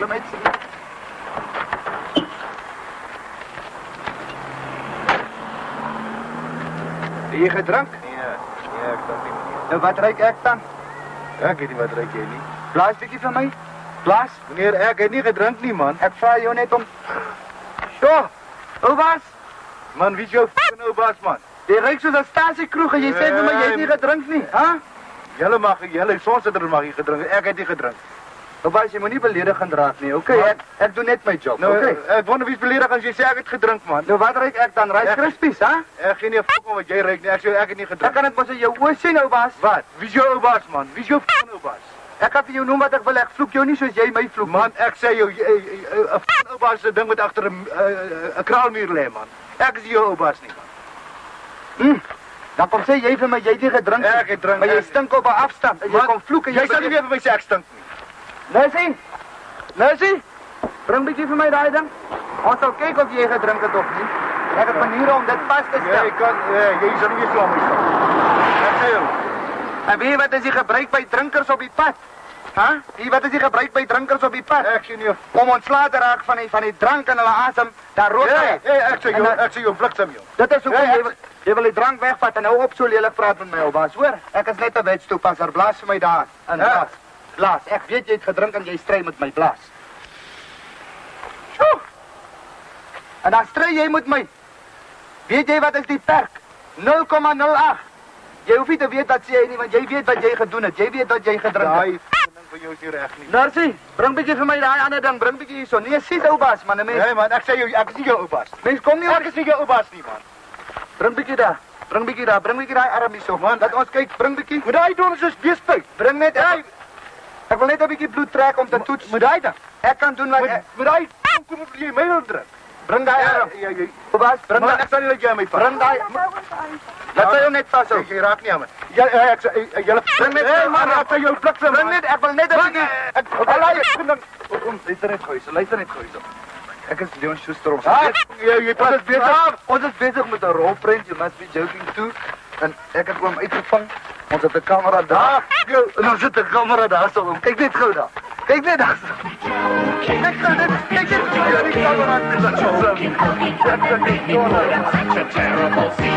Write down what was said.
Klim uit. Het jy gedrink? Nee, nee, ek dink nie. Nou wat ryk ek dan? Ek weet nie wat ryk jy nie. Blaas bietjie vir my. Blaas. Meneer, ek het nie gedrink nie, man. Ek vra jou net om So. Hoe was? Man, wie jou f***ing ou baas, man? Jy ryk soos 'n stasiekroeg en jy sê vir my jy het nie gedrink nie, hè? Julle mag, julle sonsitter mag hier gedrink. Ek het nie gedrink. Ou baas, jy moenie beledigend raak nie. Okay, ek ek doen net my job. Nou, okay. ek wonder wie's beledig as jy sê ek het gedrink, man. Nou wat ryk ek dan? Rice Ek- Krispies, hè? Ek gee nie 'n f*** om wat jy ryk nie. Ek sê ek het nie Ek gedrink. kan dit mos in jou oë sien, ou baas. Wat? Wie is jou ou baas, man? Wie is jou f***ing ou baas? Ek kan vir jou noem wat ek wil. Ek vloek jou nie soos jy my vloek. Man, ek sê jou jy- jy- jy- 'n f***ing ou baas se ding wat agter 'n 'n 'n kraalmuur lê, man. Ek is nie jou ou baas nie, man. Hm. Dan kom sê jy vir my jy het nie gedrink nie. Ek het drink. Maar jy ek- stink op 'n afstand. Jy kom vloek en Jy sal nie weer vir my sê ek stink nie. Luisie. Luisie. Bring bietjie vir my daai ding. Ons sal kyk of jy gedrink het of nie. Ek het maniere om dit vas te stel. Jy kan eh, jy sal nie so aan my sê. Ek sê jou. En jy wat is die gebruik by drinkers op die pad? Hæ? Weet jy wat is die gebruik by drinkers op die pad? Ek sien jou. Om ontslae te raak van die van die drank in hulle asem, dan rook Ja, hulle. ja, ek sê En jou, ek sê jou bliksem jou. Dit is hoekom Ja, jy ek- wil- jy wil die drank wegvat en nou op so lelik praat met my ou baas, hoor? Ek is net 'n wetstoepasser. Blaas vir my daar. In Ja. blaas. Blaas. Ek weet jy het gedrink en jy stry met my blaas. Sjoe. En dan stry jy met my. Weet jy wat is die perk? 0,08. Jy hoef nie te weet wat sê jy nie want jy weet wat jy gedoen het. Jy weet wat jy gedrink het. Daai ding van jou is nie reg nie. Narsie, bring bietjie vir my daai ander ding. Bring bietjie hierso. Nee, sies ou baas, man. Mens, Nee man, ek sê jou, ek is nie jou ou baas. mens kom nie oor Ek is nie jou ou baas nie man. Bring bietjie daar. Bring bietjie daar. Bring bietjie daai arm hierso. Man. laat ons kyk. Bring bietjie. Moet daai doen soos beespyt. Bring net ek, ek wil net 'n bietjie bloed trek om te toets. Moet daai dan. Ek kan doen wat Moet ek, moet daai kom op jy my wil druk. bring daai Ja, arm. ja, ja. Ou baas, bring daai. ek sal nie laat jy my vat. Bring daai. Laat jou net vashou. Jy, jy raak nie aan my. Ja, ja, ek sê jy Bring net Hey, jou man, sê jou bliksem. Bring net, ek wil net 'n bietjie. ek Alai, Kom, luister net gou hierso. Luister net gou hierso. Ek is Leon Schuster ons. Ja, jy jy pas besig. Ons is besig met 'n rolprent. You must be joking too. En ek het hom uitgevang. Ons het 'n kamera daar. En ons het 'n kamera daar so. Kyk net gou daar. Kyk net daar. Kyk net gou net. Kyk net hoe die kamera is. Such a terrible scene.